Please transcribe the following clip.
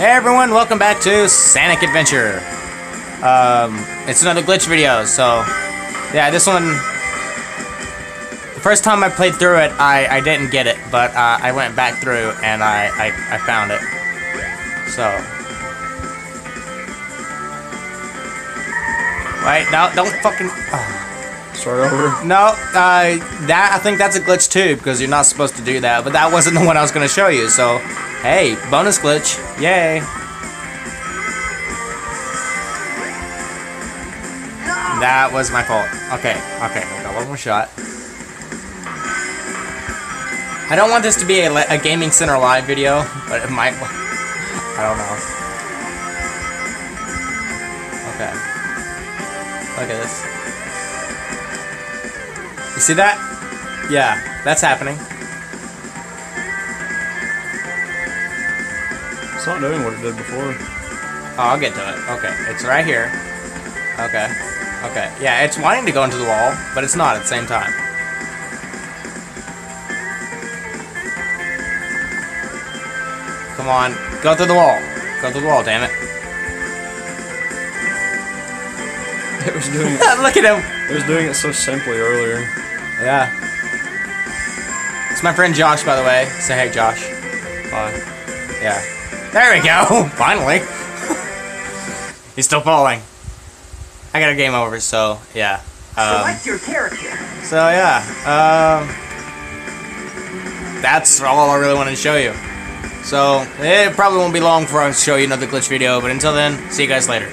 Hey everyone, welcome back to Sonic Adventure. Um, it's another glitch video, so yeah, this one. The first time I played through it, I, I didn't get it, but uh, I went back through and I, I, I found it. So. Right, no, don't fucking. oh. Start over. No, uh, that I think that's a glitch too because you're not supposed to do that. But that wasn't the one I was going to show you. So, hey, bonus glitch, yay! That was my fault. Okay, okay, got one more shot. I don't want this to be a, a gaming center live video, but it might. I don't know. Okay. Look at this. You see that? Yeah, that's happening. It's not doing what it did before. Oh, I'll get to it. Okay, it's right here. Okay. Okay. Yeah, it's wanting to go into the wall, but it's not at the same time. Come on, go through the wall. Go through the wall, damn it. It was doing it. Look at him. It was doing it so simply earlier. Yeah. It's my friend Josh, by the way. Say hey, Josh. Bye. Yeah. There we go. Finally. He's still falling. I got a game over, so yeah. Um, Select your character. so yeah. Um, that's all I really wanted to show you. So it probably won't be long before I show you another glitch video, but until then, see you guys later.